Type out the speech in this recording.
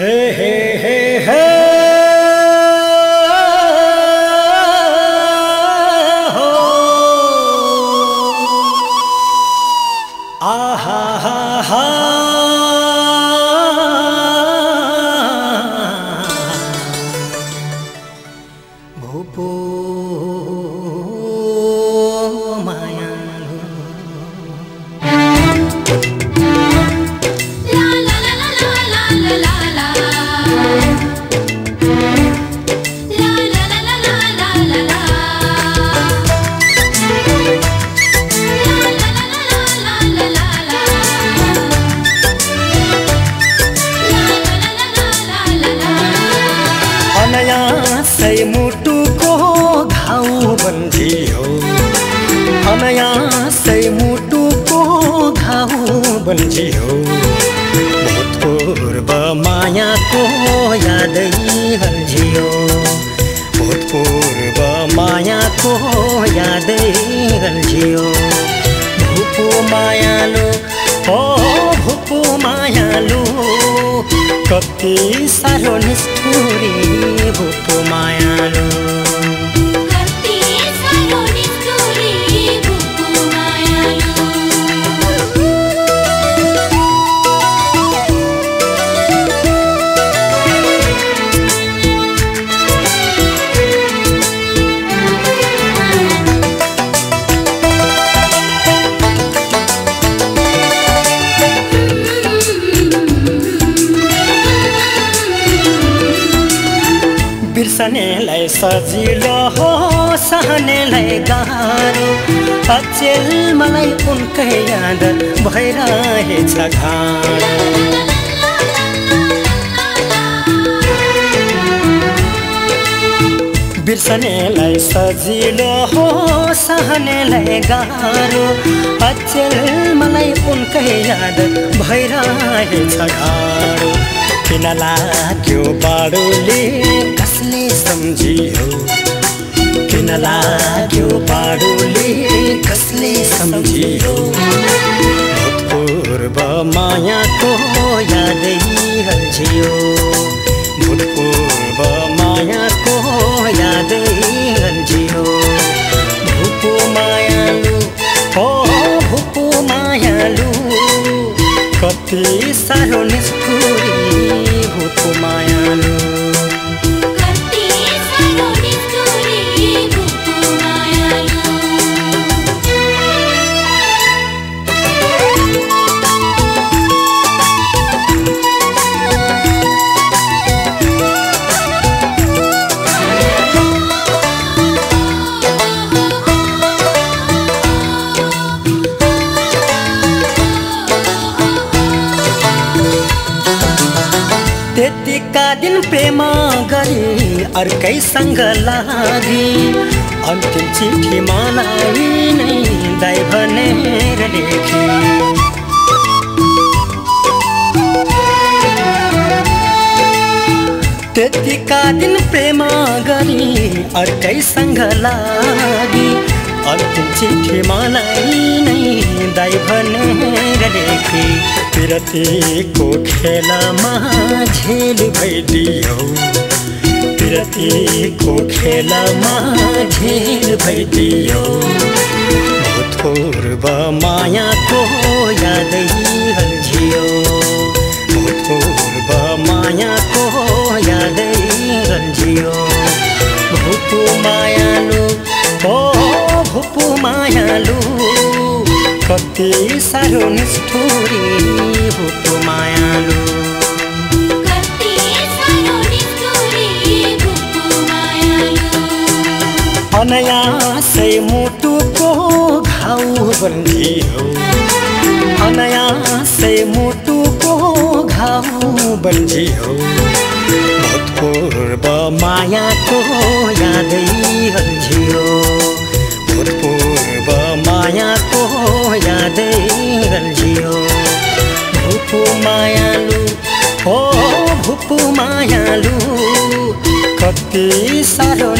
Hey, hey, hey. घाउ बन्दियो भूतपूर्व मायाको यादै हल्झियो भूतपूर्व मायाको यादै हल्झियो भूपू मायालु ओ भूपू मायालु कति साह्रो निष्ठुरी भूपू मायालु। बिर्सनेलाई सजिलो हो सहनेलाई गाह्रो। अचेल मलाई उनकै याद भइरहेछ घाँडो बिर्सनेलाई सजिलो हो सहनेलाई गाह्रो। अचेल मलाई उनकै याद भइरहेछ गाह्रो किन लाग्यो बाडोले कसले सम्झियो। किन लाग्यो बाडोले कसले सम्झियो? भूतपूर्व मायाको यादै हल्झियो। भूतपूर्व मायाको यादै त्यतिका दिन प्रेम गरी अर्कैसँग लागि। अन्तिम चिठी मलाई नै दाइ भनेर लेखी। त्यतिका दिन प्रेम गरी अर्कैसँग लागि। अन्तिम चिठी मलाई नै दाइ भनेर लेखी विरतीको खेलमा झेल भइदियो विरतीको खेलमा झेल भइदियो भूतपूर्व मायाको यादै हल्झियो भूतपूर्व मायाको यादै हल्झियो भूपू मायालु ओ पो मायालु कति साह्रो निष्ठुरी हो पो मायालु अनयासै मुटुको घाउ बन्दियो अनयासै मुटुको घाउ बन्दियो पूर्व मायाको यादै हल्झियो मायाको यादै हल्झियो भूपू मायालु हो भूपू मायालु कति साह्रो